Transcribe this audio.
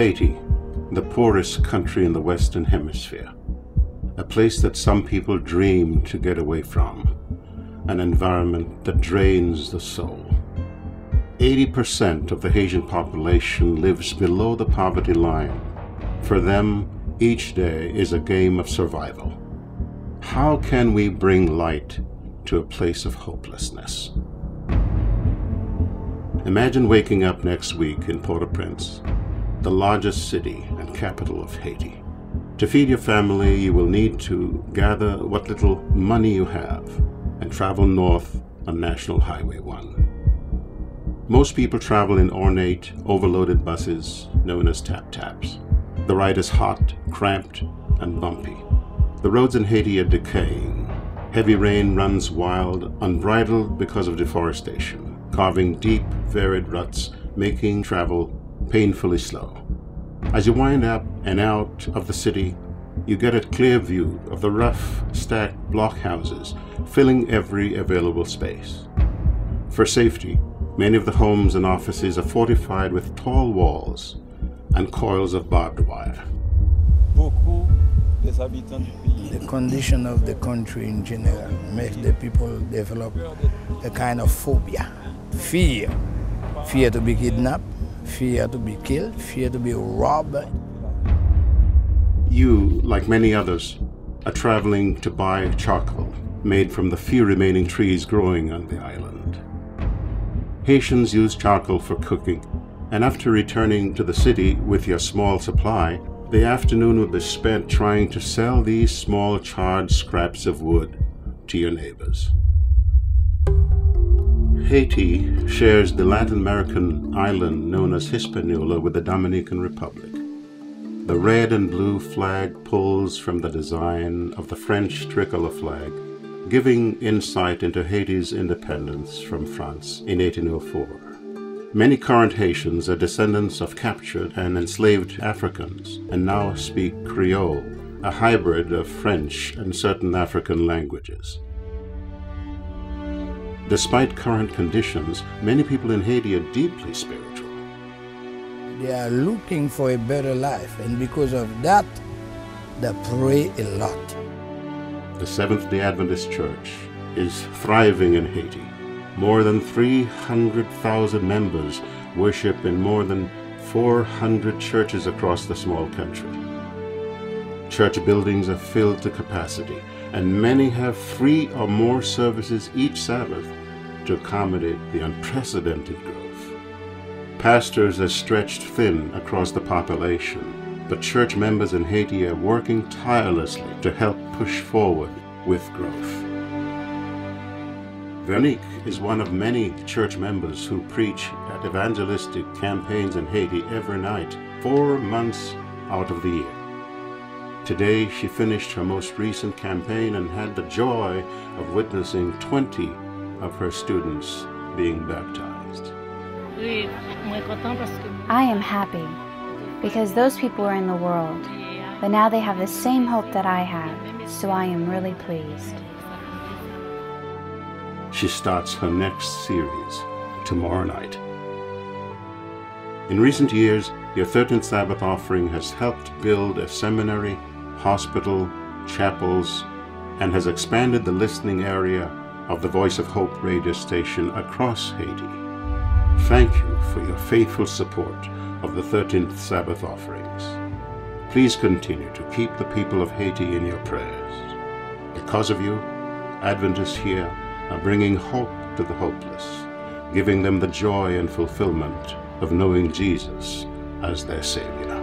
Haiti, the poorest country in the Western Hemisphere, a place that some people dream to get away from, an environment that drains the soul. 80% of the Haitian population lives below the poverty line. For them, each day is a game of survival. How can we bring light to a place of hopelessness? Imagine waking up next week in Port au Prince, the largest city and capital of Haiti. To feed your family, you will need to gather what little money you have and travel north on National Highway 1. Most people travel in ornate, overloaded buses known as tap taps. The ride is hot, cramped, and bumpy. The roads in Haiti are decaying. Heavy rain runs wild, unbridled because of deforestation, carving deep, varied ruts, making travel painfully slow. As you wind up and out of the city, you get a clear view of the rough, stacked blockhouses filling every available space. For safety, many of the homes and offices are fortified with tall walls and coils of barbed wire. The condition of the country in general makes the people develop a kind of phobia, fear. Fear to be kidnapped, fear to be killed, fear to be robbed. You, like many others, are traveling to buy charcoal made from the few remaining trees growing on the island. Haitians use charcoal for cooking, and after returning to the city with your small supply, the afternoon will be spent trying to sell these small charred scraps of wood to your neighbors. Haiti shares the Latin American island known as Hispaniola with the Dominican Republic. The red and blue flag pulls from the design of the French tricolor flag, giving insight into Haiti's independence from France in 1804. Many current Haitians are descendants of captured and enslaved Africans and now speak Creole, a hybrid of French and certain African languages. Despite current conditions, many people in Haiti are deeply spiritual. They are looking for a better life, and because of that, they pray a lot. The Seventh day Adventist Church is thriving in Haiti more than 300,000 members worship in more than 400 churches across the small country. Church buildings are filled to capacity, and many have three or more services each Sabbath to accommodate the unprecedented growth. Pastors are stretched thin across the population, but church members in Haiti are working tirelessly to help push forward with growth. Veronique is one of many church members who preach at evangelistic campaigns in Haiti every night, four months out of the year. Today, she finished her most recent campaign and had the joy of witnessing 20 of her students being baptized. I am happy because those people are in the world, but now they have the same hope that I have, so I am really pleased she starts her next series tomorrow night. In recent years, your 13th Sabbath offering has helped build a seminary, hospital, chapels, and has expanded the listening area of the Voice of Hope radio station across Haiti. Thank you for your faithful support of the 13th Sabbath offerings. Please continue to keep the people of Haiti in your prayers. Because of you, Adventists here are bringing hope to the hopeless, giving them the joy and fulfillment of knowing Jesus as their Savior.